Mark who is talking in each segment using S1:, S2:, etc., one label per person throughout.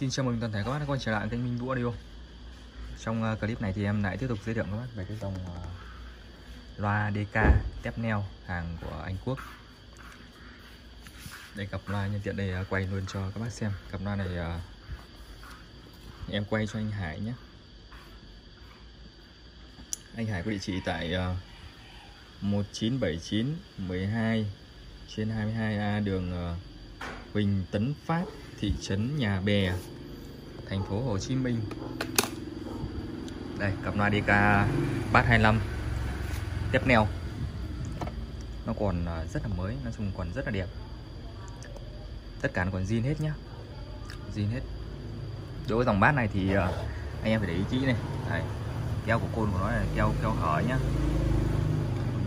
S1: Xin chào mừng toàn thể các bác đã quay trở lại kênh Minh Vũ Audio. Trong uh, clip này thì em lại tiếp tục giới thiệu các bác về cái dòng uh, loa DK tép neo hàng của Anh Quốc. Đây cặp loa nhân tiện đây uh, quay luôn cho các bác xem. Cặp loa này uh, em quay cho anh Hải nhé. Anh Hải có địa chỉ tại uh, 1979 12 trên 22A đường uh, Huỳnh Tấn Phát thị trấn Nhà Bè thành phố Hồ Chí Minh. Đây cặp loa DK Bass 25 tiếp neo. Nó còn à, rất là mới nói chung còn rất là đẹp. Tất cả nó còn zin hết nhá. Zin hết. Đối với dòng bát này thì à, anh em phải để ý kỹ này. Đây, keo của côn của nó là keo keo hở nhá.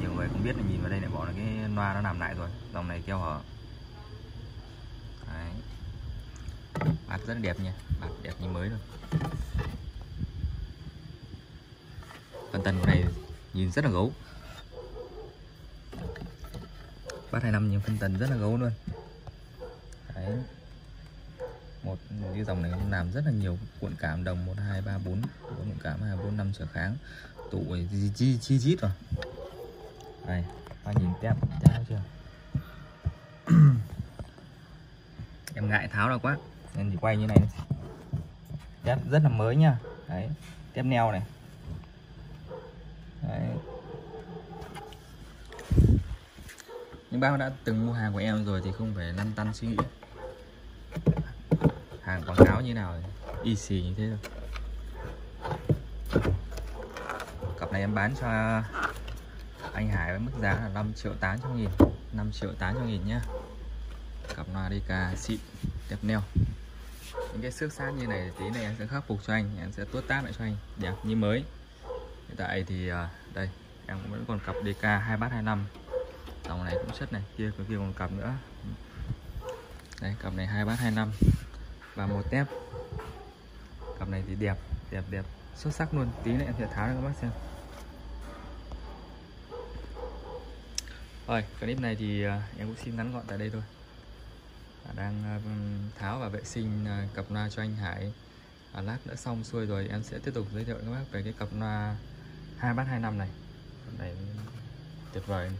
S1: Nhiều người không biết là nhìn vào đây lại bỏ là cái loa nó nằm lại rồi. Dòng này keo hở. Đấy. bát rất là đẹp nha bát đẹp như mới luôn phần tần này nhìn rất là gấu bát 25 nhưng phân tần rất là gấu luôn đấy một, như dòng này làm rất là nhiều cuộn cảm đồng 1 2 3 4 cuộn cảm 2 4 5 trở kháng tụ chi chi chít rồi đây ta nhìn đẹp, đẹp chưa em ngại tháo ra quá. Nên thì quay như này. Tép rất là mới nha. Đấy tép neo này. Đấy. những bác đã từng mua hàng của em rồi thì không phải lăn tăn suy nghĩ. Hàng quảng cáo như nào y xì như thế thôi. Cặp này em bán cho anh Hải với mức giá là 5 triệu 800 nghìn 5 triệu 800 nghìn nhá cặp loa DK xịn, đẹp neo. Những cái xước sát như này tí này em sẽ khắc phục cho anh, em sẽ tuốt tát lại cho anh. Đẹp như mới. Hiện tại thì à, đây, em vẫn còn cặp DK 2 bát 25 dòng này cũng chất này, kia có kia còn cặp nữa. Đây, cặp này 2325 và một tép. Cặp này thì đẹp đẹp đẹp, xuất sắc luôn. Tí nữa em sẽ tháo cho các bác xem. Rồi, clip này thì à, em cũng xin ngắn gọn tại đây thôi đang tháo và vệ sinh ờ, cặp loa cho anh Hải. À, lát đã xong xuôi rồi em sẽ tiếp tục giới thiệu các bác về cái cặp loa hai bát hai năm này. Này tuyệt vời.